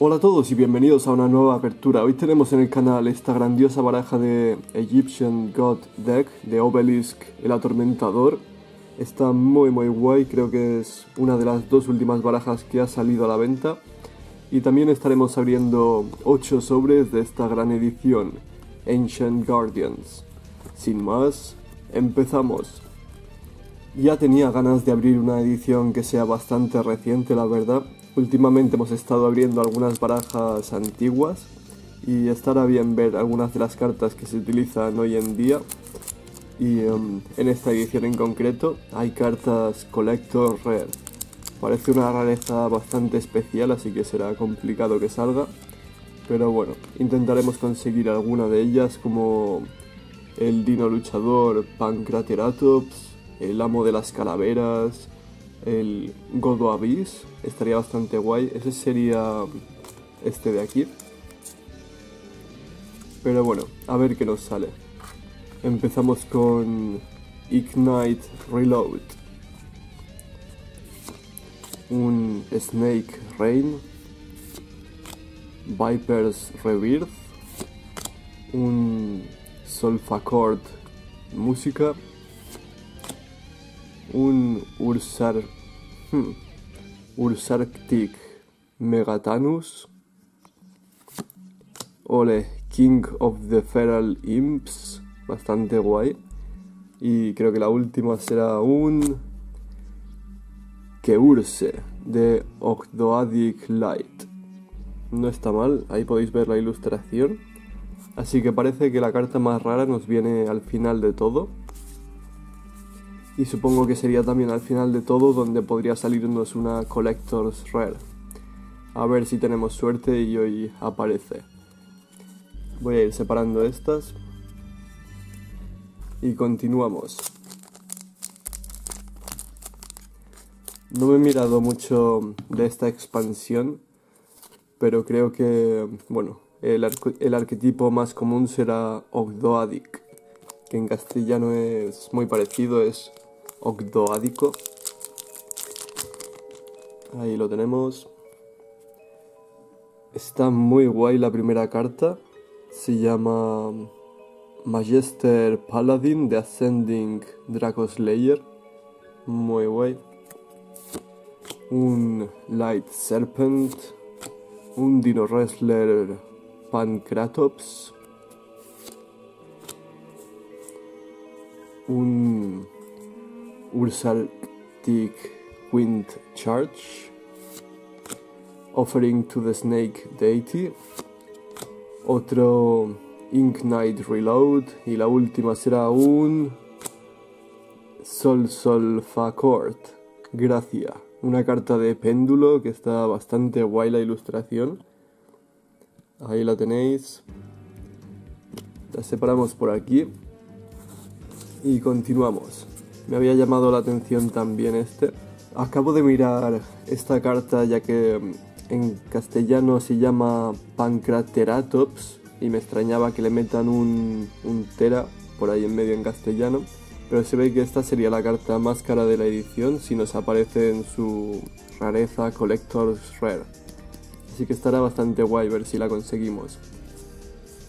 Hola a todos y bienvenidos a una nueva apertura. Hoy tenemos en el canal esta grandiosa baraja de Egyptian God Deck de Obelisk el Atormentador. Está muy muy guay, creo que es una de las dos últimas barajas que ha salido a la venta. Y también estaremos abriendo 8 sobres de esta gran edición, Ancient Guardians. Sin más, empezamos. Ya tenía ganas de abrir una edición que sea bastante reciente, la verdad. Últimamente hemos estado abriendo algunas barajas antiguas y estará bien ver algunas de las cartas que se utilizan hoy en día. Y um, en esta edición en concreto hay cartas Collector Rare. Parece una rareza bastante especial, así que será complicado que salga. Pero bueno, intentaremos conseguir alguna de ellas como el Dino Luchador Pancrateratops, el amo de las calaveras, el Godo Abyss, estaría bastante guay. Ese sería este de aquí. Pero bueno, a ver qué nos sale. Empezamos con Ignite Reload. Un Snake Rain. Viper's Rebirth. Un Solfacord Música un Ursar, hmm, Megatanus, Ole, King of the Feral Imps, bastante guay. Y creo que la última será un Keurse de Ogdoadic Light. No está mal, ahí podéis ver la ilustración. Así que parece que la carta más rara nos viene al final de todo. Y supongo que sería también al final de todo donde podría salirnos una Collector's Rare. A ver si tenemos suerte y hoy aparece. Voy a ir separando estas. Y continuamos. No me he mirado mucho de esta expansión, pero creo que, bueno, el, el arquetipo más común será Ogdoadic, que en castellano es muy parecido, es Ogdoádico. Ahí lo tenemos. Está muy guay la primera carta. Se llama Magister Paladin de Ascending Draco Slayer. Muy guay. Un Light Serpent. Un Dino Wrestler Pancratops. Un Ursaltic Wind Charge, Offering to the Snake Deity, otro Ink Knight Reload y la última será un Sol Sol Court, Gracia, una carta de péndulo que está bastante guay la ilustración. Ahí la tenéis. La separamos por aquí y continuamos. Me había llamado la atención también este. Acabo de mirar esta carta ya que mm, en castellano se llama Pancrateratops y me extrañaba que le metan un, tera por ahí en medio en castellano. Pero se ve que esta sería la carta más cara de la edición si nos aparece en su rareza Collector's Rare. Así que estará bastante guay ver si la conseguimos.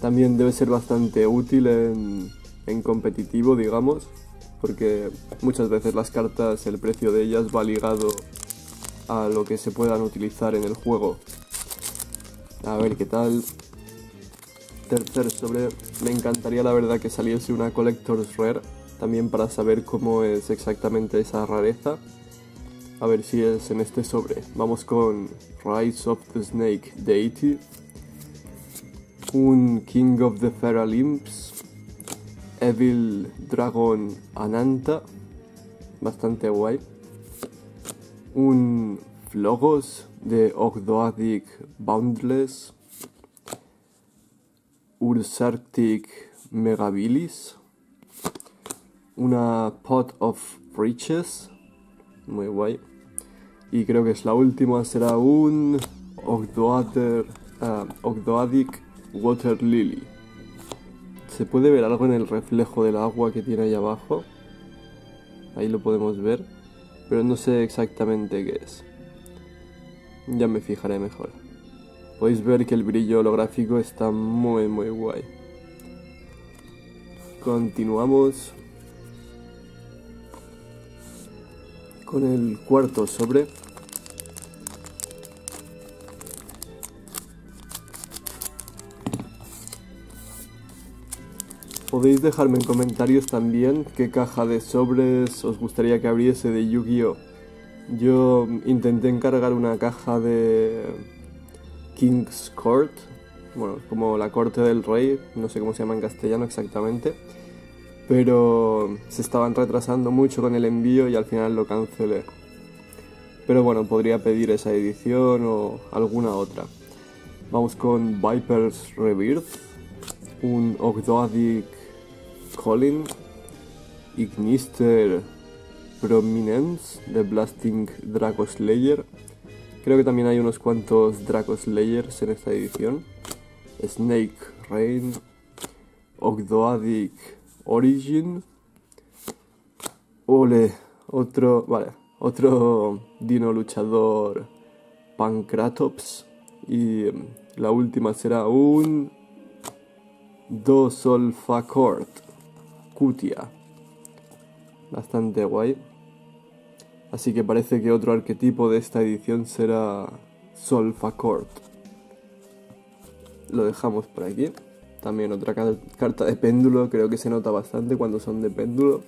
También debe ser bastante útil en, en competitivo, digamos, porque muchas veces las cartas, el precio de ellas va ligado a lo que se puedan utilizar en el juego. A ver qué tal. Tercer sobre, me encantaría la verdad que saliese una Collector's Rare, también para saber cómo es exactamente esa rareza. A ver si es en este sobre. Vamos con Rise of the Snake Deity. Un King of the Feral Imps Evil Dragon Ananta, bastante guay. Un Flogos de Ogdoadic Boundless. Ursarctic Megabilis. Una Pot of Riches, muy guay. Y creo que es la última, será un Ogdoadic, uh, Ogdoadic Water Lily. ¿Se puede ver algo en el reflejo del agua que tiene ahí abajo? Ahí lo podemos ver, pero no sé exactamente qué es. Ya me fijaré mejor. Podéis ver que el brillo holográfico está muy muy guay. Continuamos con el cuarto sobre. Podéis dejarme en comentarios también qué caja de sobres os gustaría que abriese de Yu-Gi-Oh! Yo intenté encargar una caja de King's Court, bueno, como la corte del rey, no sé cómo se llama en castellano exactamente, pero se estaban retrasando mucho con el envío y al final lo cancelé. Pero bueno, podría pedir esa edición o alguna otra. Vamos con Viper's Rebirth, un Ogdoadic Colin, Ignister Prominence de Blasting Draco Slayer. Creo que también hay unos cuantos Draco Slayers en esta edición. Snake Rain, Ogdoadic Origin. Ole, otro, vale, otro dino luchador Pancratops. Y em, la última será un Dosolfacort Cutia. Bastante guay. Así que parece que otro arquetipo de esta edición será Solfacort. Lo dejamos por aquí. También otra carta de péndulo, creo que se nota bastante cuando son de péndulo.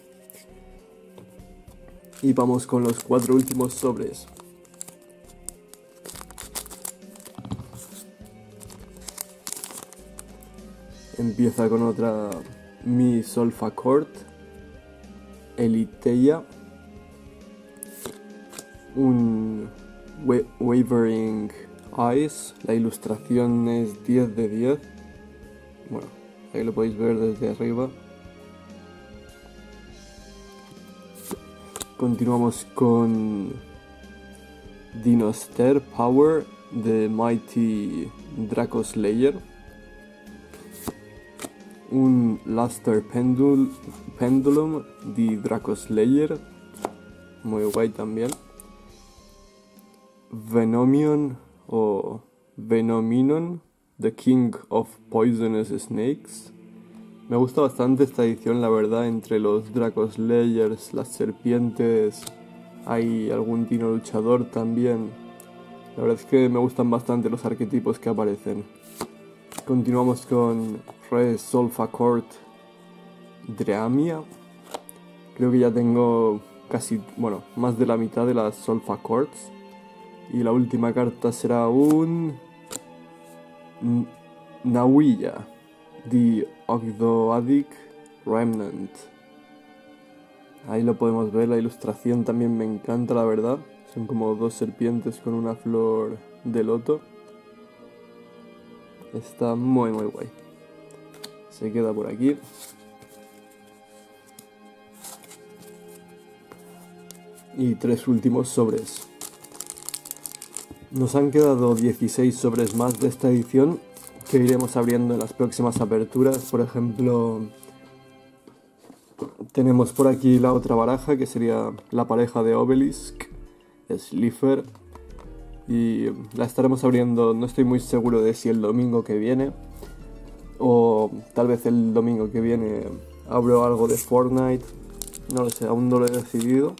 Y vamos con los cuatro últimos sobres. Empieza con otra Mi Solfacort, Eliteia, un Wavering Eyes, la ilustración es 10 de 10. Bueno, ahí lo podéis ver desde arriba. Continuamos con Dinoster Power de Mighty Draco Slayer. Un Luster Pendul Pendulum de Draco Slayer. Muy guay también. Venomion o Venominon, The King of Poisonous Snakes. Me gusta bastante esta edición, la verdad, entre los Dracos Slayers, las serpientes, hay algún tino luchador también. La verdad es que me gustan bastante los arquetipos que aparecen. Continuamos con Re Solfa Court Dreamia. Creo que ya tengo casi, bueno, más de la mitad de las Solfa Courts. Y la última carta será un... Nawilla, The Ogdoadic Remnant. Ahí lo podemos ver, la ilustración también me encanta, la verdad. Son como dos serpientes con una flor de loto. Está muy, muy guay. Se queda por aquí. Y tres últimos sobres. Nos han quedado 16 sobres más de esta edición que iremos abriendo en las próximas aperturas. Por ejemplo, tenemos por aquí la otra baraja que sería la pareja de Obelisk, Slifer. Y la estaremos abriendo, no estoy muy seguro de si el domingo que viene o tal vez el domingo que viene abro algo de Fortnite. No lo sé, aún no lo he decidido,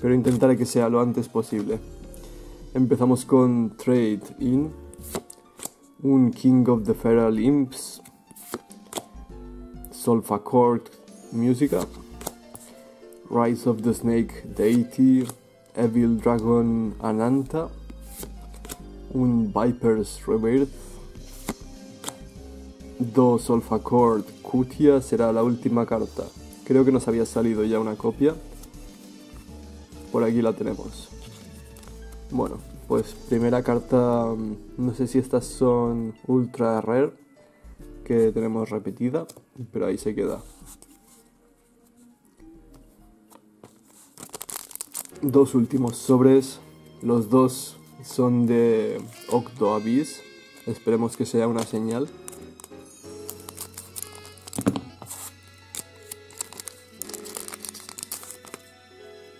pero intentaré que sea lo antes posible. Empezamos con Trade In, un King of the Feral Imps, Solfa Court Musica, Rise of the Snake Deity, Evil Dragon Ananta, un Viper's Rebirth, dos Solfa Court Kutia será la última carta. Creo que nos había salido ya una copia. Por aquí la tenemos. Bueno, pues primera carta, mm, no sé si estas son ultra rare, que tenemos repetida, pero ahí se queda. Dos últimos sobres, los dos son de Octo Abyss, esperemos que sea una señal.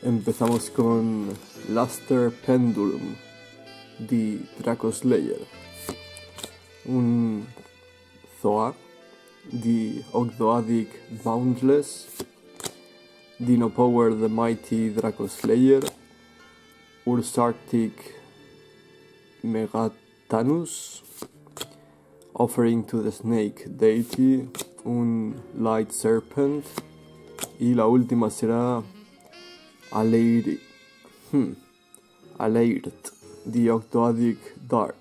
Empezamos con Luster Pendulum de Draco Slayer. un Zoa, the Ogdoadic Boundless, Dino Power the Mighty Draco Slayer, Ursarctic Megatanus, Offering to the Snake Deity, un Light Serpent, y la última será Aleir, hmm, Aleirt, the Octoadic Dark.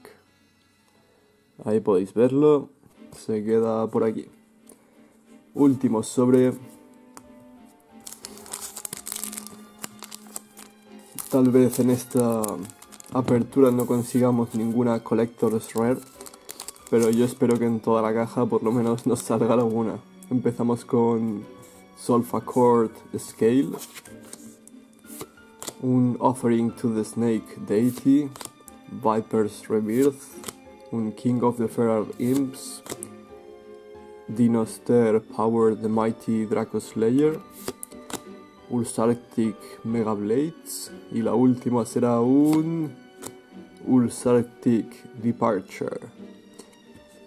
Ahí podéis verlo, se queda por aquí. Último sobre. Tal vez en esta apertura no consigamos ninguna Collector's Rare, pero yo espero que en toda la caja por lo menos nos salga alguna. Empezamos con Solfa Court Scale, un Offering to the Snake Deity, Viper's Rebirth, un King of the Feral Imps, Dinoster Power the Mighty Draco Slayer, Ursarctic Mega Blades y la última será un Ursarctic Departure.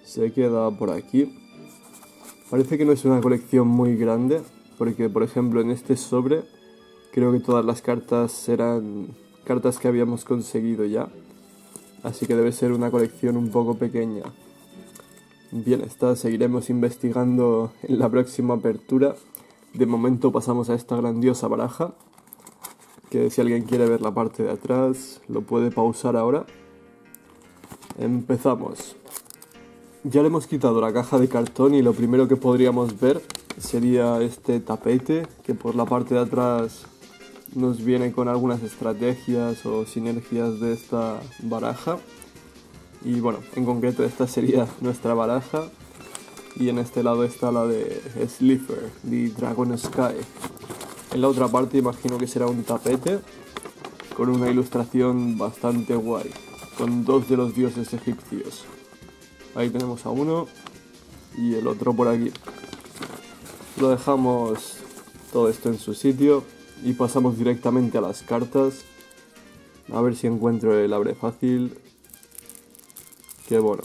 Se queda por aquí. Parece que no es una colección muy grande, porque por ejemplo en este sobre creo que todas las cartas eran cartas que habíamos conseguido ya. Así que debe ser una colección un poco pequeña. Bien, esta seguiremos investigando en la próxima apertura. De momento pasamos a esta grandiosa baraja. Que si alguien quiere ver la parte de atrás, lo puede pausar ahora. Empezamos. Ya le hemos quitado la caja de cartón y lo primero que podríamos ver sería este tapete que por la parte de atrás nos viene con algunas estrategias o sinergias de esta baraja. Y bueno, en concreto esta sería nuestra baraja. Y en este lado está la de Slifer, de Dragon Sky. En la otra parte imagino que será un tapete con una ilustración bastante guay, con dos de los dioses egipcios. Ahí tenemos a uno y el otro por aquí. Lo dejamos todo esto en su sitio y pasamos directamente a las cartas. A ver si encuentro el abre fácil. Que bueno.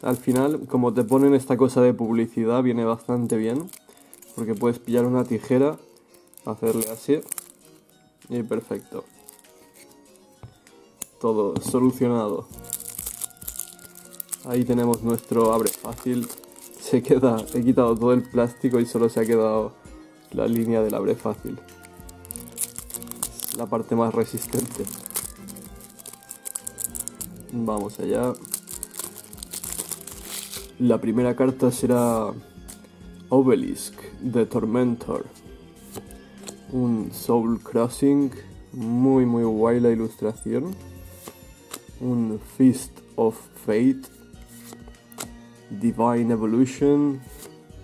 Al final, como te ponen esta cosa de publicidad, viene bastante bien. Porque puedes pillar una tijera, hacerle así. Y perfecto. Todo solucionado. Ahí tenemos nuestro abre fácil. Se queda, he quitado todo el plástico y solo se ha quedado la línea del abre fácil la parte más resistente. Vamos allá. La primera carta será Obelisk de Tormentor. Un Soul Crossing. Muy muy guay la ilustración. Un Feast of Fate. Divine Evolution.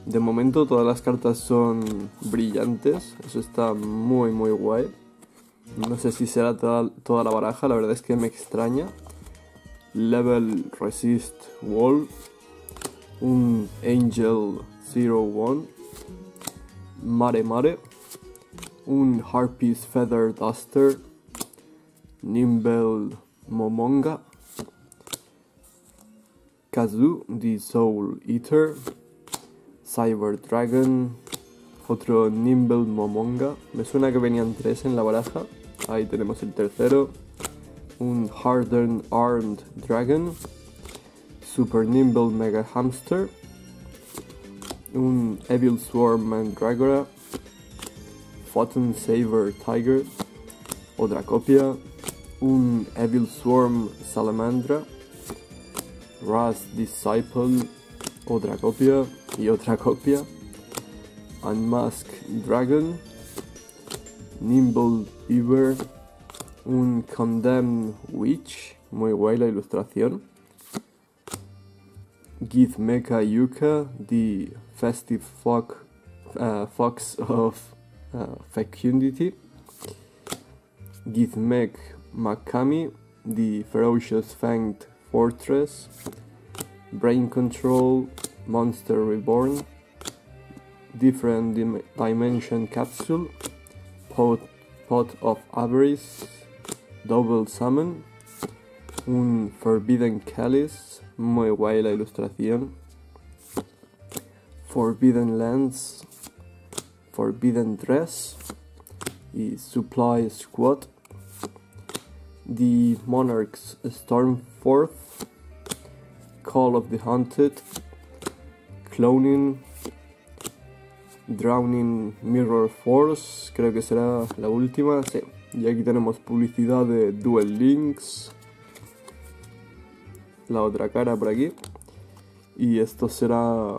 De momento todas las cartas son brillantes. Eso está muy muy guay. No sé si será toda, la baraja, la verdad es que me extraña. Level Resist Wall. Un Angel 01. Mare Mare. Un Harpy's Feather Duster. Nimble Momonga. Kazu, the Soul Eater. Cyber Dragon. Otro Nimble Momonga. Me suena que venían tres en la baraja. Ahí tenemos el tercero. Un Hardened Armed Dragon. Super Nimble Mega Hamster. Un Evil Swarm Mandragora. Photon Saver Tiger. Otra copia. Un Evil Swarm Salamandra. Raz Disciple. Otra copia. Y otra copia. Unmask Dragon. Nimble Beaver, un Witch, muy la ilustración. Githmeka Yuka, The Festive uh, Fox of uh, Fecundity. Githmek Makami, The Ferocious Fanged Fortress. Brain Control, Monster Reborn. Different dim Dimension Capsule. Pot, Pot of Avarice, Double Summon, un Forbidden Calice, muy guay la ilustración. Forbidden Lands, Forbidden Dress y Supply Squad. The Monarchs Stormforth, Call of the Hunted, Cloning, Drowning Mirror Force, creo que será la última, sí. Y aquí tenemos publicidad de Duel Links, la otra cara por aquí. Y esto será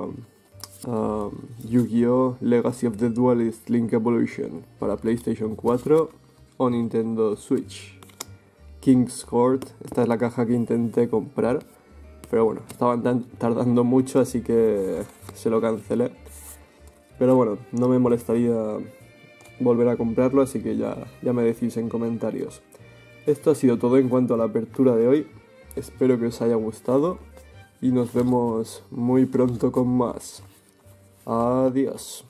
um, Yu-Gi-Oh! Legacy of the Duelist Link Evolution para PlayStation 4 o Nintendo Switch. King's Court, esta es la caja que intenté comprar, pero bueno, estaban tardando mucho así que se lo cancelé. Pero bueno, no me molestaría volver a comprarlo, así que ya, ya me decís en comentarios. Esto ha sido todo en cuanto a la apertura de hoy. Espero que os haya gustado y nos vemos muy pronto con más. Adiós.